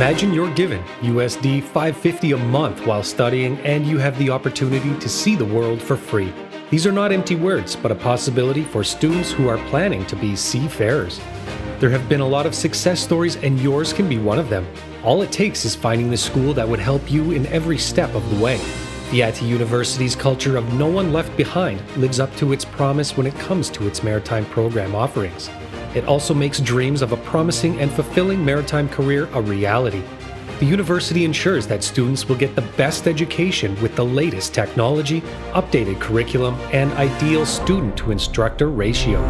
Imagine you're given USD 550 a month while studying and you have the opportunity to see the world for free. These are not empty words, but a possibility for students who are planning to be seafarers. There have been a lot of success stories, and yours can be one of them. All it takes is finding the school that would help you in every step of the way. FEATI University's culture of no one left behind lives up to its promise when it comes to its maritime program offerings. It also makes dreams of a promising and fulfilling maritime career a reality. The university ensures that students will get the best education with the latest technology, updated curriculum, and ideal student to instructor ratio.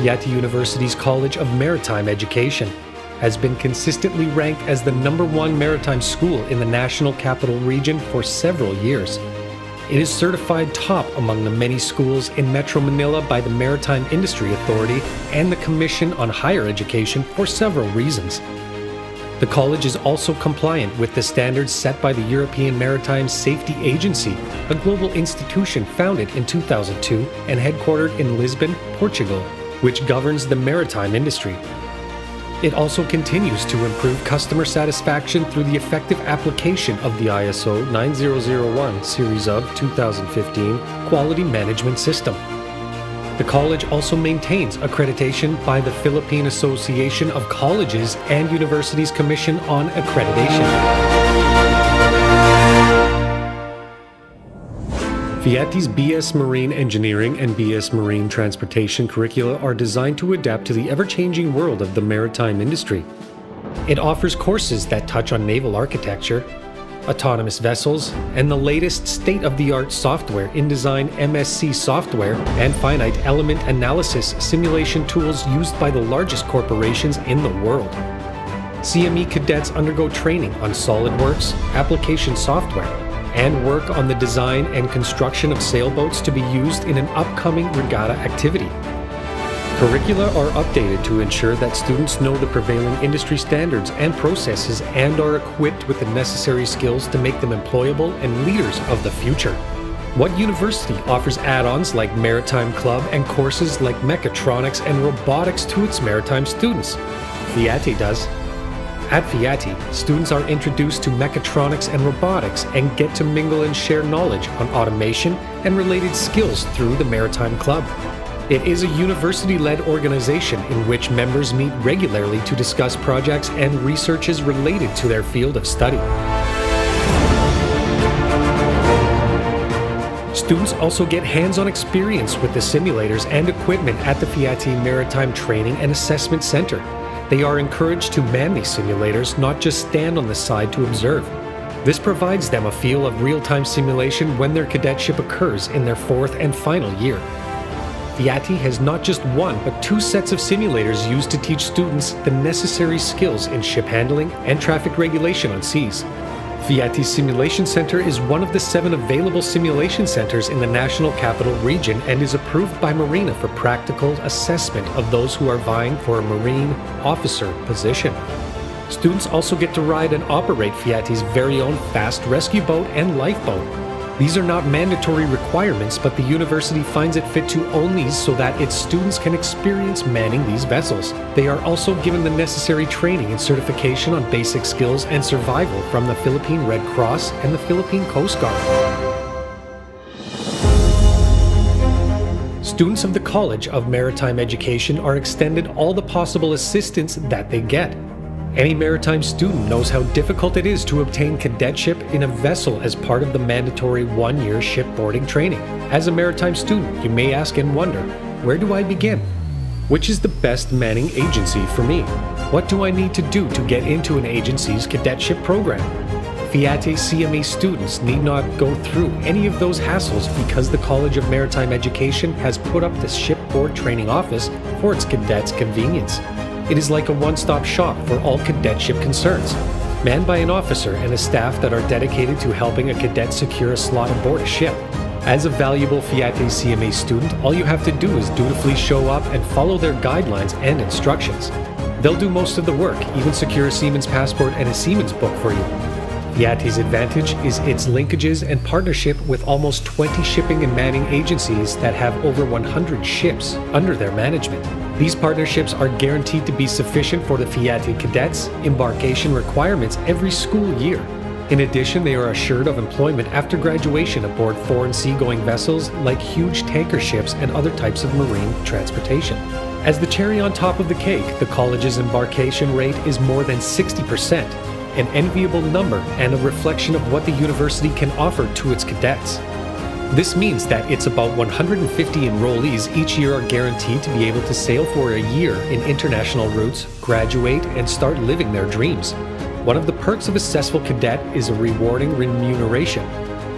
FEATI University's College of Maritime Education has been consistently ranked as the number one maritime school in the National Capital Region for several years. It is certified top among the many schools in Metro Manila by the Maritime Industry Authority and the Commission on Higher Education for several reasons. The college is also compliant with the standards set by the European Maritime Safety Agency, a global institution founded in 2002 and headquartered in Lisbon, Portugal, which governs the maritime industry. It also continues to improve customer satisfaction through the effective application of the ISO 9001 Series of 2015 Quality Management System. The college also maintains accreditation by the Philippine Association of Colleges and Universities Commission on Accreditation. FEATI's BS Marine Engineering and BS Marine Transportation curricula are designed to adapt to the ever changing world of the maritime industry. It offers courses that touch on naval architecture, autonomous vessels, and the latest state of the art software in InDesign MSC software and finite element analysis simulation tools used by the largest corporations in the world. CME cadets undergo training on SolidWorks, application software, and work on the design and construction of sailboats to be used in an upcoming regatta activity. Curricula are updated to ensure that students know the prevailing industry standards and processes and are equipped with the necessary skills to make them employable and leaders of the future. What university offers add ons like Maritime Club and courses like mechatronics and robotics to its maritime students? FEATI does. At FEATI, students are introduced to mechatronics and robotics and get to mingle and share knowledge on automation and related skills through the Maritime Club. It is a university led organization in which members meet regularly to discuss projects and researches related to their field of study. Students also get hands on experience with the simulators and equipment at the FEATI Maritime Training and Assessment Center. They are encouraged to man these simulators, not just stand on the side to observe. This provides them a feel of real time simulation when their cadetship occurs in their fourth and final year. FEATI has not just one, but two sets of simulators used to teach students the necessary skills in ship handling and traffic regulation on seas. FEATI's Simulation Center is one of the seven available simulation centers in the National Capital Region and is approved by Marina for practical assessment of those who are vying for a Marine officer position. Students also get to ride and operate FEATI's very own fast rescue boat and lifeboat, these are not mandatory requirements, but the university finds it fit to own these so that its students can experience manning these vessels. They are also given the necessary training and certification on basic skills and survival from the Philippine Red Cross and the Philippine Coast Guard. Students of the College of Maritime Education are extended all the possible assistance that they get. Any maritime student knows how difficult it is to obtain cadetship in a vessel as part of the mandatory one year shipboarding training. As a maritime student, you may ask and wonder where do I begin? Which is the best manning agency for me? What do I need to do to get into an agency's cadetship program? FEATI CME students need not go through any of those hassles because the College of Maritime Education has put up the shipboard training office for its cadets' convenience. It is like a one stop shop for all cadetship concerns, manned by an officer and a staff that are dedicated to helping a cadet secure a slot aboard a ship. As a valuable FEATI CMA student, all you have to do is dutifully show up and follow their guidelines and instructions. They'll do most of the work, even secure a seaman's passport and a seaman's book for you. FEATI's advantage is its linkages and partnership with almost 20 shipping and manning agencies that have over 100 ships under their management. These partnerships are guaranteed to be sufficient for the FEATI cadets' embarkation requirements every school year. In addition, they are assured of employment after graduation aboard foreign seagoing vessels like huge tanker ships and other types of marine transportation. As the cherry on top of the cake, the college's embarkation rate is more than 60%, an enviable number and a reflection of what the university can offer to its cadets. This means that it's about 150 enrollees each year are guaranteed to be able to sail for a year in international routes, graduate, and start living their dreams. One of the perks of a successful cadet is a rewarding remuneration.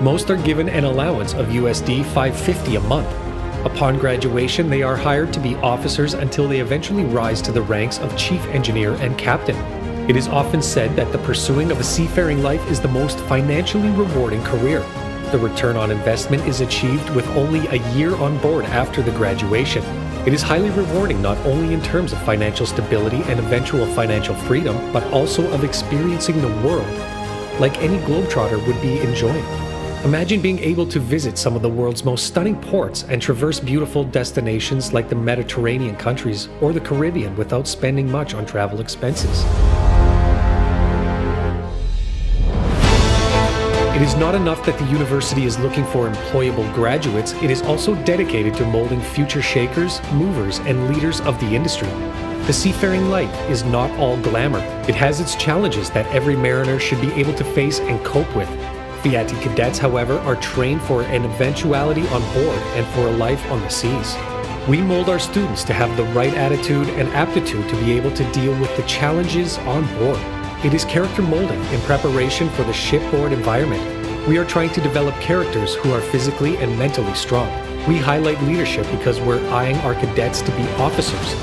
Most are given an allowance of USD 550 a month. Upon graduation, they are hired to be officers until they eventually rise to the ranks of chief engineer and captain. It is often said that the pursuing of a seafaring life is the most financially rewarding career the return on investment is achieved with only a year on board after the graduation. It is highly rewarding not only in terms of financial stability and eventual financial freedom, but also of experiencing the world, like any globetrotter would be enjoying. Imagine being able to visit some of the world's most stunning ports and traverse beautiful destinations like the Mediterranean countries or the Caribbean without spending much on travel expenses. It is not enough that the university is looking for employable graduates, it is also dedicated to molding future shakers, movers, and leaders of the industry. The seafaring life is not all glamour. It has its challenges that every mariner should be able to face and cope with. FEATI cadets, however, are trained for an eventuality on board and for a life on the seas. We mold our students to have the right attitude and aptitude to be able to deal with the challenges on board. It is character molding in preparation for the shipboard environment. We are trying to develop characters who are physically and mentally strong. We highlight leadership because we're eyeing our cadets to be officers.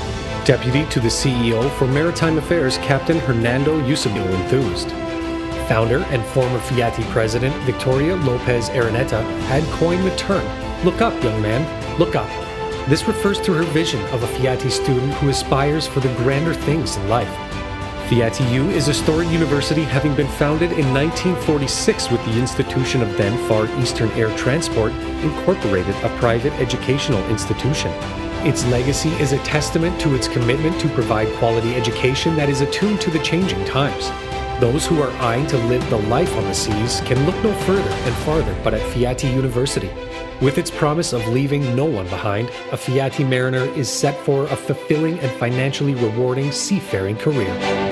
Deputy to the CEO for Maritime Affairs, Captain Hernando Eusebio enthused. Founder and former FEATI president Victoria Lopez Araneta had coined the term, Look up, young man, look up. This refers to her vision of a FEATI student who aspires for the grander things in life. FEATI-U is a storied university having been founded in 1946 with the institution of then Far Eastern Air Transport, Incorporated, a private educational institution. Its legacy is a testament to its commitment to provide quality education that is attuned to the changing times. Those who are eyeing to live the life on the seas can look no further and farther but at FEATI University. With its promise of leaving no one behind, a FEATI mariner is set for a fulfilling and financially rewarding seafaring career.